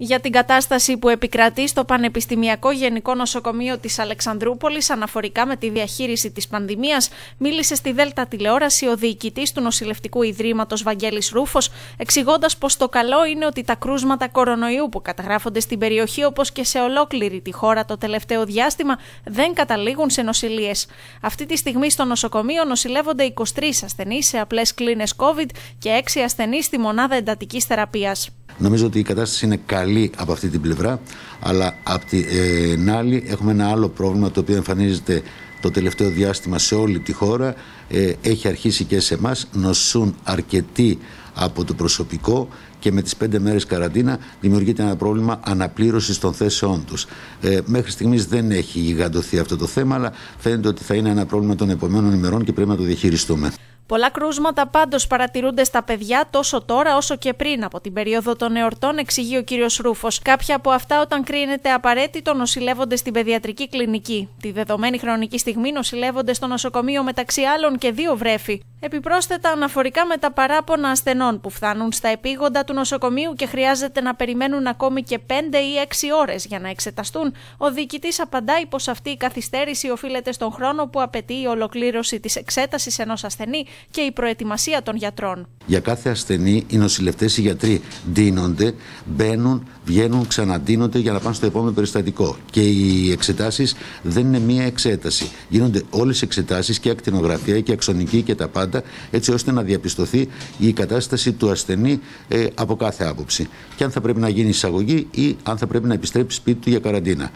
Για την κατάσταση που επικρατεί στο Πανεπιστημιακό Γενικό Νοσοκομείο της Αλεξανδρούπολης αναφορικά με τη διαχείριση της πανδημίας, μίλησε στη Δέλτα Τηλεόραση ο διοικητής του Νοσηλευτικού Ιδρύματος Βαγγέλης Ρούφος, εξηγώντας πως το καλό είναι ότι τα κρούσματα κορονοϊού που καταγράφονται στην περιοχή όπως και σε ολόκληρη τη χώρα το τελευταίο διάστημα δεν καταλήγουν σε νοσηλίες. Αυτή τη στιγμή στο νοσοκομείο νοσηλεύονται 23 ασθενείς σε απλές κλίνες COVID και 6 ασθενείς στη μονάδα εντατικής θεραπείας. Νομίζω ότι η κατάσταση είναι καλή από αυτή την πλευρά, αλλά από την άλλη έχουμε ένα άλλο πρόβλημα το οποίο εμφανίζεται το τελευταίο διάστημα σε όλη τη χώρα. Ε, έχει αρχίσει και σε εμάς, νοσούν αρκετοί από το προσωπικό και με τις πέντε μέρες καραντίνα δημιουργείται ένα πρόβλημα αναπλήρωσης των θέσεών τους. Ε, μέχρι στιγμής δεν έχει γιγαντωθεί αυτό το θέμα, αλλά φαίνεται ότι θα είναι ένα πρόβλημα των επόμενων ημερών και πρέπει να το διαχειριστούμε. Πολλά κρούσματα πάντως παρατηρούνται στα παιδιά τόσο τώρα όσο και πριν από την περίοδο των εορτών, εξηγεί ο κύριος Ρούφος. Κάποια από αυτά όταν κρίνεται απαραίτητο νοσηλεύονται στην παιδιατρική κλινική. Τη δεδομένη χρονική στιγμή νοσηλεύονται στο νοσοκομείο μεταξύ άλλων και δύο βρέφη. Επιπρόσθετα, αναφορικά με τα παράπονα ασθενών που φτάνουν στα επίγοντα του νοσοκομείου και χρειάζεται να περιμένουν ακόμη και 5 ή 6 ώρες για να εξεταστούν, ο διοικητής απαντάει πως αυτή η καθυστέρηση οφείλεται στον χρόνο που απαιτεί η ολοκλήρωση της εξέτασης ενός ασθενή και η προετοιμασία των γιατρών. Για κάθε ασθενή, οι νοσηλευτές, οι γιατροί ντύνονται, μπαίνουν, βγαίνουν, ξαναντίνονται για να πάνε στο επόμενο περιστατικό. Και οι εξετάσεις δεν είναι μία εξέταση. Γίνονται όλες οι εξετάσεις και ακτινογραφία και αξονική και τα πάντα, έτσι ώστε να διαπιστωθεί η κατάσταση του ασθενή ε, από κάθε άποψη. Και αν θα πρέπει να γίνει εισαγωγή ή αν θα πρέπει να επιστρέψει σπίτι του για καραντίνα.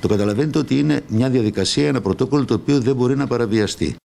Το καταλαβαίνετε ότι είναι μια διαδικασία, ένα πρωτόκολλο το οποίο δεν μπορεί να παραβιαστεί.